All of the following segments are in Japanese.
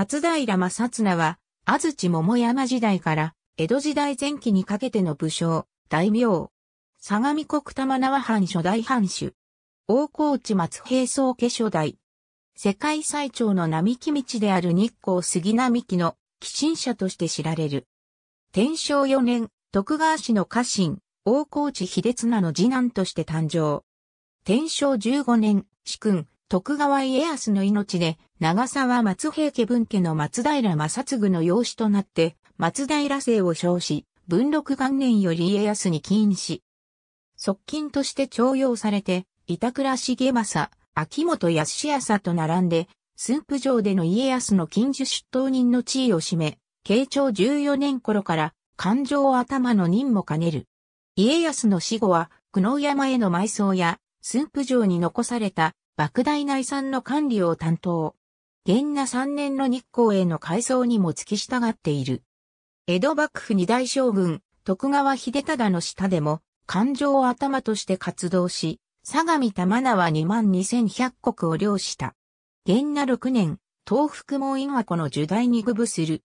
松平正綱は、安土桃山時代から江戸時代前期にかけての武将、大名。相模国玉縄藩初代藩主。大河内松平宗家初代。世界最長の並木道である日光杉並木の寄進者として知られる。天正4年、徳川氏の家臣、大河内秀綱の次男として誕生。天正15年、主君、徳川家康の命で、長沢松平家分家の松平正次の養子となって、松平姓を称し、文禄元年より家康に起因し、側近として徴用されて、板倉重政、秋元康康と並んで、駿府城での家康の近所出頭人の地位を占め、慶長14年頃から勘定頭の任も兼ねる。家康の死後は、久能山への埋葬や、駿府城に残された莫大な遺産の管理を担当。元那3年の日光への改装にも付き従っている。江戸幕府二大将軍、徳川秀忠の下でも、勘定頭として活動し、相模玉縄2万2100国を領した。元那6年、東福門院はこの受代に具部する。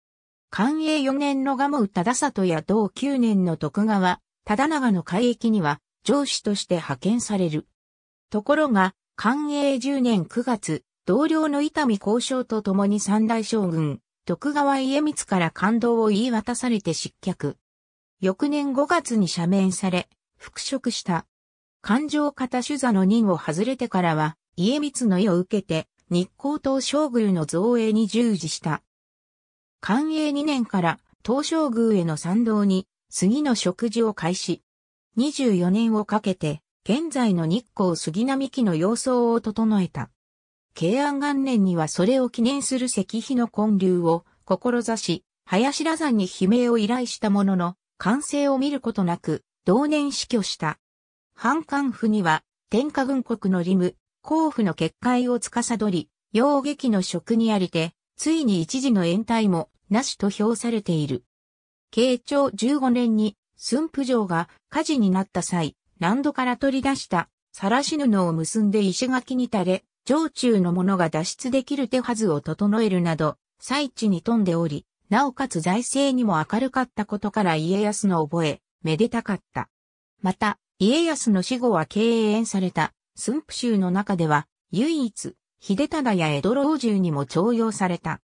寛永4年の蒲生忠里や同9年の徳川、忠長の海域には上司として派遣される。ところが、寛永10年9月、同僚の伊丹交渉と共に三大将軍、徳川家光から感動を言い渡されて失脚。翌年5月に赦免され、復職した。勘定方主座の任を外れてからは、家光の意を受けて、日光東照宮の造営に従事した。寛永2年から東照宮への参道に杉の食事を開始。24年をかけて、現在の日光杉並木の様相を整えた。慶安元年にはそれを記念する石碑の建立を志し、林羅山に悲鳴を依頼したものの、完成を見ることなく、同年死去した。反官府には、天下軍国のリム、甲府の結界を司り、洋劇の職にありて、ついに一時の延滞も、なしと評されている。慶長15年に、駿府城が火事になった際、難度から取り出した、晒し布を結んで石垣に垂れ、城中の者が脱出できる手はずを整えるなど、最地に富んでおり、なおかつ財政にも明るかったことから家康の覚え、めでたかった。また、家康の死後は敬遠された駿府州の中では唯一、秀忠や江戸老中にも重用された。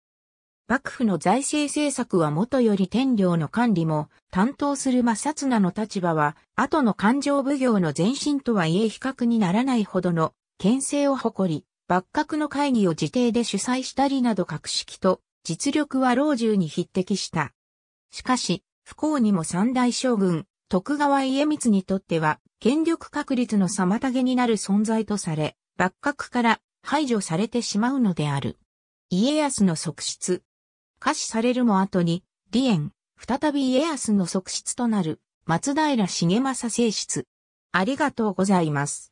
幕府の財政政策はもとより天領の管理も担当する正綱の立場は後の勘定奉行の前身とはいえ比較にならないほどの牽制を誇り、幕閣の会議を自邸で主催したりなど格式と実力は老中に匹敵した。しかし、不幸にも三大将軍、徳川家光にとっては、権力確立の妨げになる存在とされ、幕閣から排除されてしまうのである。家康の側室。可視されるも後に、李園、再び家康の側室となる、松平重政正室。ありがとうございます。